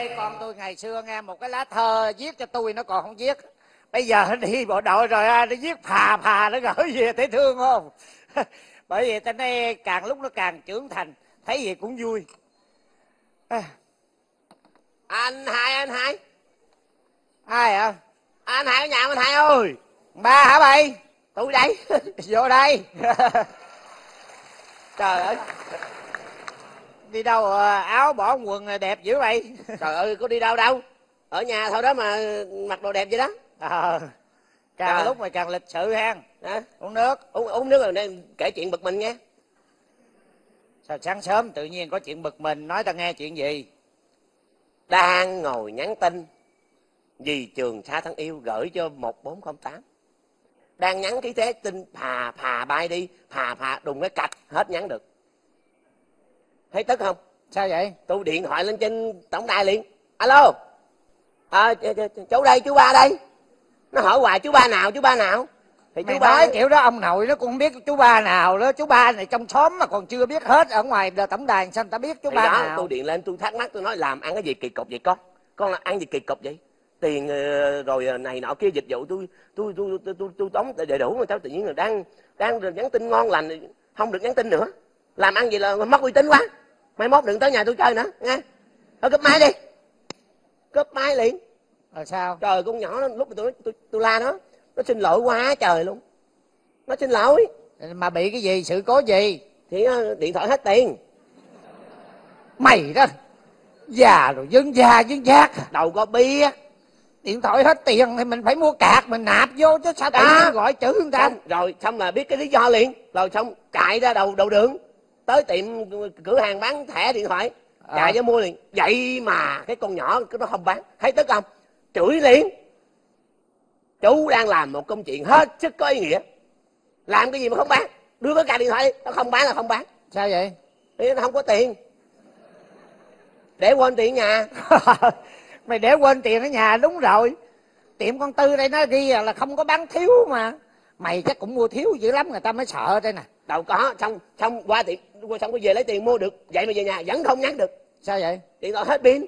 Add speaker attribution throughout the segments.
Speaker 1: đây con tôi ngày xưa nghe một cái lá thơ viết cho tôi nó còn không viết. Bây giờ nó đi bộ đội rồi nó viết phà phà nó gửi về thấy thương không? Bởi vì ta nói càng lúc nó càng trưởng thành thấy gì cũng vui. À.
Speaker 2: anh hai anh hai.
Speaker 1: Ai hả
Speaker 2: anh hai ở nhà anh hai ơi.
Speaker 1: Ba hả bay?
Speaker 2: Tôi đây.
Speaker 1: Vô đây.
Speaker 2: Trời ơi
Speaker 1: đi đâu à, áo bỏ quần đẹp dữ vậy?
Speaker 2: Trời ơi có đi đâu đâu. Ở nhà thôi đó mà mặc đồ đẹp vậy đó.
Speaker 1: À, càng
Speaker 2: Trời.
Speaker 1: lúc mà càng lịch sự ha
Speaker 2: Hả?
Speaker 1: uống nước.
Speaker 2: Uống uống nước rồi nên kể chuyện bực mình nghe.
Speaker 1: Sao sáng sớm tự nhiên có chuyện bực mình nói ta nghe chuyện gì?
Speaker 2: Đang ngồi nhắn tin vì trường xa thân yêu gửi cho một bốn không tám. Đang nhắn cái thế tin phà phà bay đi phà phà đùng cái cạch hết nhắn được thấy tức không?
Speaker 1: Sao vậy?
Speaker 2: Tôi điện thoại lên trên tổng đài liền. Alo? À, ch- ch- ch- chú đây chú ba đây. Nó hỏi hoài chú ba nào chú ba nào? Thì
Speaker 1: mày
Speaker 2: chú ba
Speaker 1: nói kiểu đó ông nội nó cũng không biết chú ba nào đó. Chú ba này trong xóm mà còn chưa biết hết ở ngoài đờ- tổng đài sao người ta biết chú
Speaker 2: thì
Speaker 1: ba
Speaker 2: đó
Speaker 1: nào?
Speaker 2: tôi điện lên tôi thắc mắc tôi nói làm ăn cái gì kỳ cục vậy con? Con là ăn gì kỳ cục vậy? Tiền ờ, rồi này nọ kia dịch vụ tôi tôi tôi tôi tôi, tôi tống đầy đủ mà sao tự nhiên là đang đang nhắn tin ngon lành không được nhắn tin nữa? Làm ăn gì là mất uy tín quá mai mốt đừng tới nhà tôi chơi nữa nghe thôi cúp máy đi. Cúp máy liền.
Speaker 1: Rồi sao?
Speaker 2: Trời con nhỏ nó lúc mà tôi tôi, tôi la nó nó xin lỗi quá trời luôn. Nó xin lỗi.
Speaker 1: Mà bị cái gì? Sự cố gì?
Speaker 2: Thì ờ, điện thoại hết tiền.
Speaker 1: Mày đó già rồi dân già dân giác.
Speaker 2: Đầu có bia
Speaker 1: điện thoại hết tiền thì mình phải mua cạc mình nạp vô chứ sao tự gọi chữ người ta?
Speaker 2: Xong rồi xong là biết cái lý do liền. Rồi xong chạy ra đầu đầu đường tới tiệm cửa hàng bán thẻ điện thoại.
Speaker 1: À.
Speaker 2: chạy ra mua liền. Vậy mà cái con nhỏ nó không bán. Thấy tức không? Chửi liền. Chú đang làm một công chuyện hết sức có ý nghĩa. Làm cái gì mà không bán? Đưa cái cả điện thoại đi. Nó không bán là không bán.
Speaker 1: Sao vậy?
Speaker 2: Thì nó không có tiền. Để quên tiền nhà.
Speaker 1: Mày để quên tiền ở nhà đúng rồi. Tiệm con tư đây nó ghi là không có bán thiếu mà. Mày chắc cũng mua thiếu dữ lắm người ta mới sợ đây nè.
Speaker 2: Đâu có. Xong xong qua tiệm qua xong có về lấy tiền mua được. Vậy mà về nhà vẫn không nhắn được.
Speaker 1: Sao vậy?
Speaker 2: Điện thoại hết pin.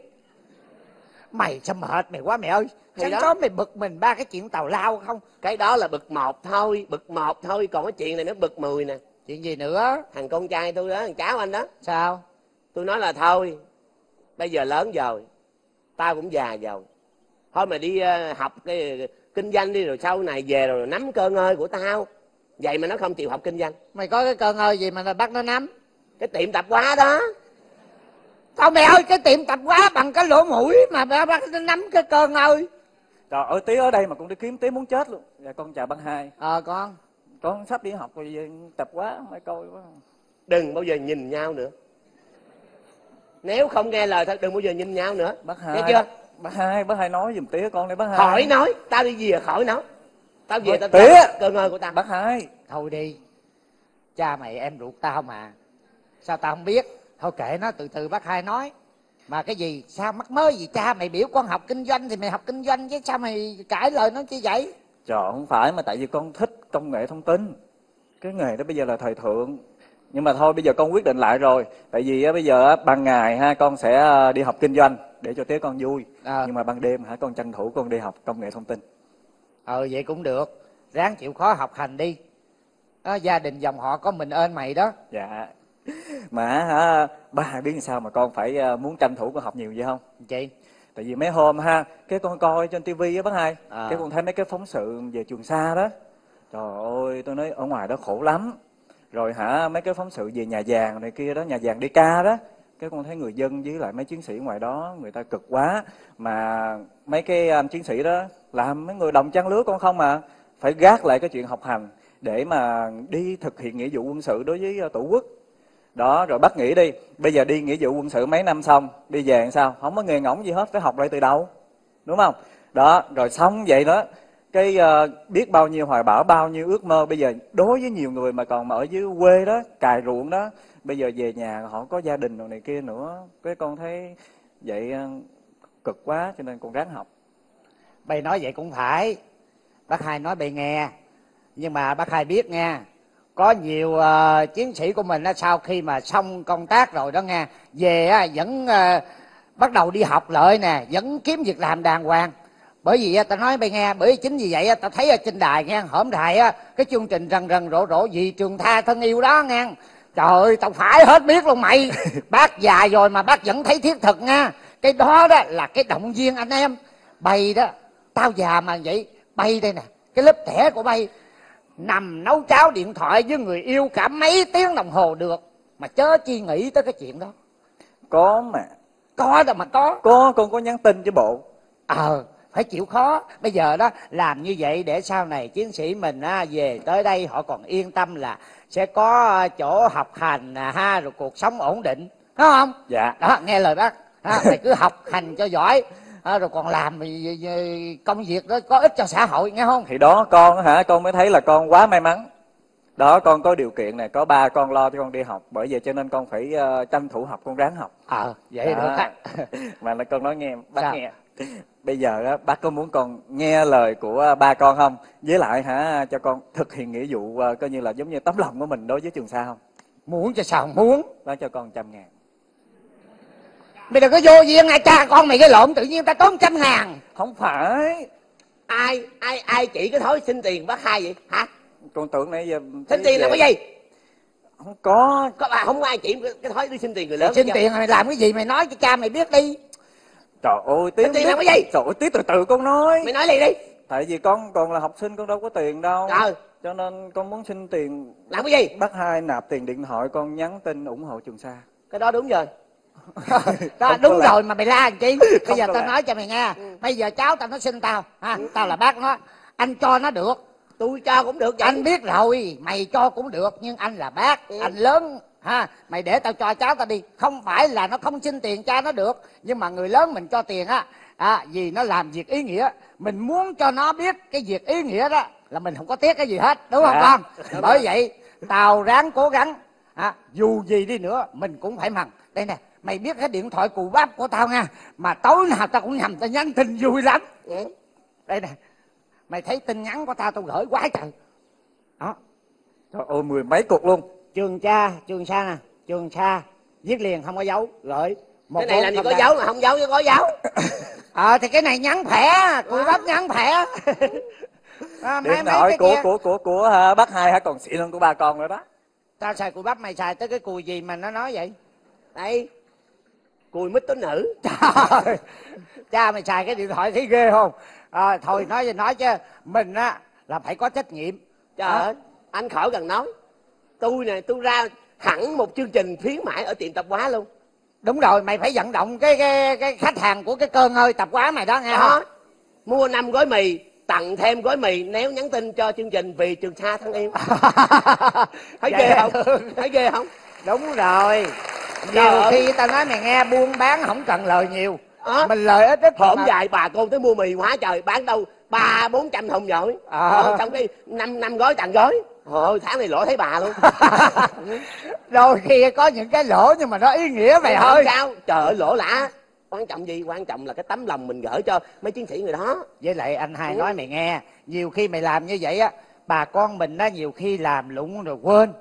Speaker 1: Mày sao mệt mày quá mày ơi.
Speaker 2: Thì
Speaker 1: sáng
Speaker 2: đó.
Speaker 1: sớm mày bực mình ba cái chuyện tào lao không?
Speaker 2: Cái đó là bực một thôi bực một thôi. Còn cái chuyện này nó bực mười nè.
Speaker 1: Chuyện gì nữa?
Speaker 2: Thằng con trai tôi đó thằng cháu anh đó.
Speaker 1: Sao?
Speaker 2: Tôi nói là thôi bây giờ lớn rồi tao cũng già rồi. Thôi mà đi ờ, học cái kinh doanh đi rồi sau này về rồi nắm cơ ngơi của tao. Vậy mà nó không chịu học kinh doanh.
Speaker 1: Mày có cái cơ ngơi gì mà bắt nó nắm
Speaker 2: cái tiệm tạp hóa đó
Speaker 1: thôi mày ơi cái tiệm tạp hóa bằng cái lỗ mũi mà ba bắt nó nắm cái cơ ngơi
Speaker 3: Trời ơi, tí ở đây mà con đi kiếm tí muốn chết luôn. Dạ con chào băng hai.
Speaker 1: ờ con
Speaker 3: Con sắp đi học rồi tập quá, mấy coi quá.
Speaker 2: đừng bao giờ nhìn nhau nữa nếu không nghe lời thôi đừng bao giờ nhìn nhau nữa
Speaker 3: Bác
Speaker 2: nghe
Speaker 3: hai.
Speaker 2: chưa
Speaker 3: Bác hai, bác hai nói giùm tí con đi bác hai.
Speaker 2: khỏi nói tao đi về khỏi nói tao về tao
Speaker 3: tía.
Speaker 2: cơ ngơi của tao
Speaker 3: Bác hai.
Speaker 1: thôi đi cha mày em ruột tao mà sao tao không biết thôi kệ nó từ từ bác hai nói mà cái gì sao mắc mớ gì cha mày biểu con học kinh doanh thì mày học kinh doanh chứ sao mày cãi lời nó như vậy
Speaker 3: Trời không phải mà tại vì con thích công nghệ thông tin. Cái nghề đó bây giờ là thời thượng. Nhưng mà thôi bây giờ con quyết định lại rồi. Tại vì á, bây giờ á, ban ngày ha con sẽ à, đi học kinh doanh để cho tía con vui.
Speaker 1: Ờ.
Speaker 3: Nhưng mà ban đêm hả con tranh thủ con đi học công nghệ thông tin.
Speaker 1: ờ vậy cũng được ráng chịu khó học hành đi đó, gia đình dòng họ có mình ơn mày đó
Speaker 3: Dạ. Mà hả ba biết sao mà con phải à, muốn tranh thủ con học nhiều vậy không?
Speaker 1: chị
Speaker 3: tại vì mấy hôm ha cái con coi trên tivi á bác hai
Speaker 1: À.
Speaker 3: cái con thấy mấy cái phóng sự về trường sa đó. Trời ơi tôi nói ở ngoài đó khổ lắm. Rồi hả mấy cái phóng sự về nhà vàng này kia đó nhà vàng đi ca đó. Cái con thấy người dân với lại mấy chiến sĩ ngoài đó người ta cực quá. Mà mấy cái anh chiến sĩ đó làm mấy người đồng trang lứa con không mà phải gác lại cái chuyện học hành để mà đi thực hiện nghĩa vụ quân sự đối với ờ, tổ quốc đó rồi bắt nghỉ đi. Bây giờ đi nghĩa vụ quân sự mấy năm xong đi về làm sao? Không có nghề ngỗng gì hết phải học lại từ đầu đúng không? Đó rồi xong vậy đó. Cái uh, biết bao nhiêu hoài bão bao nhiêu ước mơ. Bây giờ đối với nhiều người mà còn mà ở dưới quê đó cài ruộng đó bây giờ về nhà họ có gia đình rồi này kia nữa. Cái con thấy vậy ờ, cực quá cho nên con ráng học.
Speaker 1: Bày nói vậy cũng phải. Bác hai nói bày nghe. Nhưng mà bác hai biết nghe. Có nhiều ờ, chiến sĩ của mình á, sau khi mà xong công tác rồi đó nghe Về á, vẫn ờ, bắt đầu đi học lợi nè vẫn kiếm việc làm đàng hoàng. Bởi vì á, ta nói bay nghe bởi vì chính vì vậy á, ta thấy ở trên đài nghe hổm đài á cái chương trình rần rần rộ rộ vì trường tha thân yêu đó nghe. Trời ơi tao phải hết biết luôn mày. Bác già rồi mà bác vẫn thấy thiết thực nha. Cái đó đó là cái động viên anh em. Bay đó tao già mà vậy bay đây nè. Cái lớp trẻ của bay nằm nấu cháo điện thoại với người yêu cả mấy tiếng đồng hồ được. Mà chớ chi nghĩ tới cái chuyện đó.
Speaker 3: Có mà.
Speaker 1: Có đâu mà có.
Speaker 3: Có con có nhắn tin chứ bộ.
Speaker 1: Ờ phải chịu khó. Bây giờ đó làm như vậy để sau này chiến sĩ mình á, về tới đây họ còn yên tâm là sẽ có chỗ học hành à, ha rồi cuộc sống ổn định. Đúng không?
Speaker 3: Dạ.
Speaker 1: Đó nghe lời bác. Ha, mày cứ học hành cho giỏi à, rồi còn làm thì công việc đó có ích cho xã hội nghe không?
Speaker 3: Thì đó con hả? Con mới thấy là con quá may mắn. Đó con có điều kiện này có ba con lo cho con đi học bởi vậy cho nên con phải ờ, tranh thủ học con ráng học.
Speaker 1: Ờ vậy
Speaker 3: Đó.
Speaker 1: được á.
Speaker 3: Mà là con nói nghe bác
Speaker 1: Sao?
Speaker 3: nghe. Bây giờ á bác có muốn con nghe lời của ờ, ba con không? Với lại hả cho con thực hiện nghĩa vụ ờ, coi như là giống như tấm lòng của mình đối với trường sa không?
Speaker 1: Muốn cho sao muốn?
Speaker 3: Bác cho con trăm ngàn
Speaker 1: mày đừng có vô duyên ngay cha con mày cái lộn tự nhiên ta tốn trăm ngàn.
Speaker 3: Không phải.
Speaker 2: Ai ai ai chỉ cái thói xin tiền bác hai vậy hả?
Speaker 3: Con tưởng nãy giờ
Speaker 2: xin tiền là cái gì?
Speaker 3: Không có.
Speaker 2: Có bà không có ai chỉ cái- thói đi xin tiền người lớn
Speaker 1: xin tiền mày làm cái gì mày nói cho cha mày biết đi.
Speaker 3: Trời ơi tiếng
Speaker 2: tiền làm cái gì?
Speaker 3: trời ơi tiếng từ từ con nói.
Speaker 2: Mày nói liền đi.
Speaker 3: Tại vì con còn là học sinh con đâu có tiền đâu.
Speaker 2: Ờ.
Speaker 3: cho nên con muốn xin tiền
Speaker 2: làm cái gì?
Speaker 3: bác hai nạp tiền điện thoại con nhắn tin ủng hộ trường sa.
Speaker 2: Cái đó đúng rồi
Speaker 1: đó đúng
Speaker 3: làm.
Speaker 1: rồi mà mày la làm chi? Bây giờ tao
Speaker 3: làm.
Speaker 1: nói cho mày nghe. Bây giờ cháu tao nó xin tao. Ha tao là bác nó. Anh cho nó được.
Speaker 2: Tôi cho cũng được vậy.
Speaker 1: Anh biết rồi. Mày cho cũng được nhưng anh là bác.
Speaker 2: Ừ.
Speaker 1: anh lớn. Ha mày để tao cho cháu tao đi. Không phải là nó không xin tiền cha nó được nhưng mà người lớn mình cho tiền á. À, vì nó làm việc ý nghĩa. Mình muốn cho nó biết cái việc ý nghĩa đó là mình không có tiếc cái gì hết đúng không
Speaker 3: Dạ.
Speaker 1: con? Bởi vậy tao ráng cố gắng. À, dù gì đi nữa mình cũng phải mừng đây nè mày biết cái điện thoại cù bắp của tao nha. Mà tối nào tao cũng nhầm tao nhắn tin vui lắm. Đây nè. Mày thấy tin nhắn của tao tao gửi quá trời. Đó.
Speaker 3: Trời ơi mười mấy cuộc luôn.
Speaker 1: Trường cha trường sa nè. Trường sa. Viết liền không có dấu. Gửi. Một
Speaker 2: cái này làm gì có dấu mà không dấu chứ có dấu.
Speaker 1: Ờ thì cái này nhắn thẻ. Cùi bắp nhắn thẻ. À, mấy,
Speaker 3: điện thoại của của của của hả, bác hai hả? Còn xịn hơn của ba con nữa đó.
Speaker 1: Tao xài cùi bắp mày xài tới cái cùi gì mà nó nói vậy?
Speaker 2: Đây cùi mít tối nữ.
Speaker 1: Trời cha mày xài cái điện thoại thấy ghê không? À, thôi nói gì nói chứ mình á là phải có trách nhiệm.
Speaker 2: Trời
Speaker 1: Đó.
Speaker 2: ơi anh khỏi cần nói. Tôi nè tôi ra hẳn một chương trình khuyến mãi ở tiệm tạp hóa luôn.
Speaker 1: Đúng rồi mày phải vận động cái cái cái khách hàng của cái cơn hơi tập quá mày đó nghe không?
Speaker 2: Đó mua năm gói mì tặng thêm gói mì nếu nhắn tin cho chương trình vì trường sa thân yêu. Thấy
Speaker 1: Vậy
Speaker 2: ghê không? Thấy ghê không?
Speaker 1: Đúng rồi
Speaker 2: Trời
Speaker 1: nhiều
Speaker 2: ơi.
Speaker 1: khi tao nói mày nghe buôn bán không cần lời nhiều.
Speaker 2: Ờ.
Speaker 1: mình lời ít ít
Speaker 2: hổm dài bà con tới mua mì quá trời bán đâu? Ba bốn trăm thùng rồi.
Speaker 1: À.
Speaker 2: ờ, xong cái năm năm gói tặng gói. Thôi tháng này lỗ thấy bà luôn.
Speaker 1: Đôi khi có những cái lỗ nhưng mà nó ý nghĩa mày ơi.
Speaker 2: sao. Trời ơi lỗ lã. Quan trọng gì? Quan trọng là cái tấm lòng mình gửi cho mấy chiến sĩ người đó.
Speaker 1: Với lại anh hai
Speaker 2: Ừ.
Speaker 1: nói mày nghe nhiều khi mày làm như vậy á bà con mình á nhiều khi làm lụng rồi quên.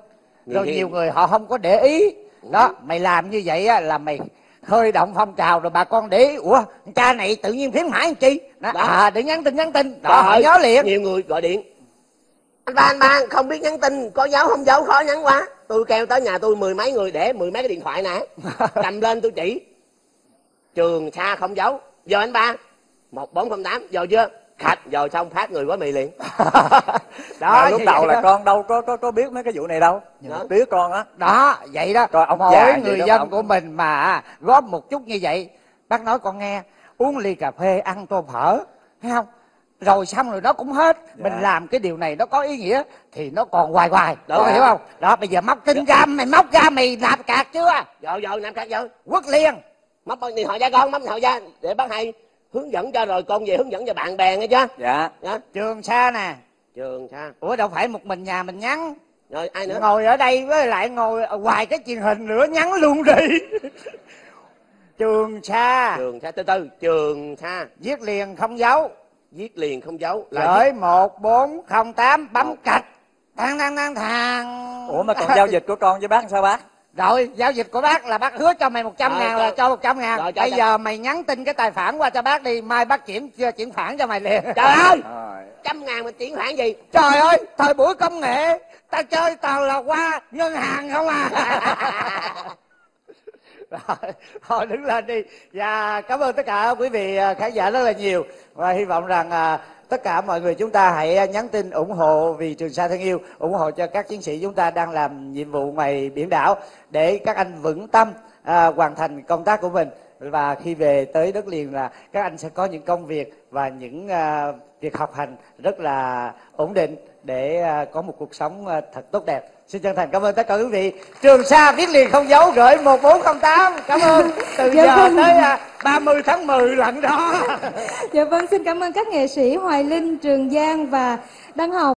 Speaker 1: Rồi
Speaker 2: khi-
Speaker 1: nhiều người họ không có để ý đó mày làm như vậy á là mày khơi động phong trào rồi bà con để ý. Ủa cha này tự nhiên mãi làm chi? Đó,
Speaker 2: Đó.
Speaker 1: à đừng nhắn tin nhắn tin. Đó họ nhớ liền.
Speaker 2: nhiều người gọi điện. Anh ba anh ba không biết nhắn tin có dấu không dấu khó nhắn quá. Tôi kêu tới nhà tôi mười mấy người để mười mấy cái điện thoại nè. Cầm lên tôi chỉ. Trường xa không dấu. Giờ anh ba. Một bốn không tám. Giờ chưa khạch giờ xong phát người gói mì liền.
Speaker 1: Đó
Speaker 3: mà lúc đầu là
Speaker 1: đó.
Speaker 3: con đâu có có có biết mấy cái vụ này đâu.
Speaker 2: Đó.
Speaker 3: đứa con á.
Speaker 1: Đó vậy đó.
Speaker 3: Rồi ông
Speaker 1: mỗi
Speaker 3: già
Speaker 1: người
Speaker 3: đó,
Speaker 1: dân
Speaker 3: ông-
Speaker 1: của mình mà góp một chút như vậy. Bác nói con nghe uống ly cà phê ăn tô phở thấy không? Rồi xong rồi nó cũng hết. Mình làm cái điều này nó có ý nghĩa thì nó còn hoài hoài.
Speaker 2: Đúng rồi.
Speaker 1: hiểu không? Đó bây giờ móc tin ra mày móc ra mày nạp cạc chưa?
Speaker 2: Giờ giờ nam cắt giờ
Speaker 1: quất liền.
Speaker 2: Móc điện thoại ra con móc điện thoại ra để bác hay hướng dẫn cho rồi con về hướng dẫn cho bạn bè nghe chưa
Speaker 3: dạ.
Speaker 2: Đó.
Speaker 1: trường sa nè.
Speaker 2: Trường xa
Speaker 1: ủa đâu phải một mình nhà mình nhắn.
Speaker 2: Rồi ai nữa?
Speaker 1: Ngồi ở đây với lại ngồi ở ngoài cái truyền hình nữa nhắn luôn đi. Trường sa.
Speaker 2: Trường xa từ từ trường xa
Speaker 1: viết liền không dấu
Speaker 2: viết liền không dấu là
Speaker 1: gửi một bốn không tám bấm cạch. Thang thang thang thang.
Speaker 3: Ủa mà còn giao dịch của con với bác sao bác
Speaker 1: rồi giao dịch của bác là bác hứa cho mày 100
Speaker 2: Rồi,
Speaker 1: ngàn là cho 100 ngàn.
Speaker 2: Rồi,
Speaker 1: bây giờ mày nhắn tin cái tài khoản qua cho bác đi mai bác chuyển chuyển khoản cho mày liền.
Speaker 2: Trời ơi!
Speaker 3: Rồi.
Speaker 2: trăm ngàn mà chuyển khoản gì?
Speaker 1: Trời ơi thời buổi công nghệ ta chơi toàn là qua ngân hàng không à rồi, đứng lên đi. Và cảm ơn tất cả quý vị à, khán giả rất là nhiều. Và hy vọng rằng à, tất cả mọi người chúng ta hãy à, nhắn tin ủng hộ vì trường sa thân yêu ủng hộ cho các chiến sĩ chúng ta đang làm nhiệm vụ ngoài biển đảo để các anh vững tâm à, hoàn thành công tác của mình. Và khi về tới đất liền là các anh sẽ có những công việc và những à, việc học hành rất là ổn định để à, có một cuộc sống à, thật tốt đẹp xin chân thành cảm ơn tất cả quý vị trường sa viết liền không dấu gửi một bốn không tám cảm ơn từ
Speaker 4: Dạ
Speaker 1: giờ
Speaker 4: vâng.
Speaker 1: tới à, 30 tháng 10 lần đó
Speaker 4: Dạ vâng, xin cảm ơn các nghệ sĩ Hoài Linh, Trường Giang và Đăng Học.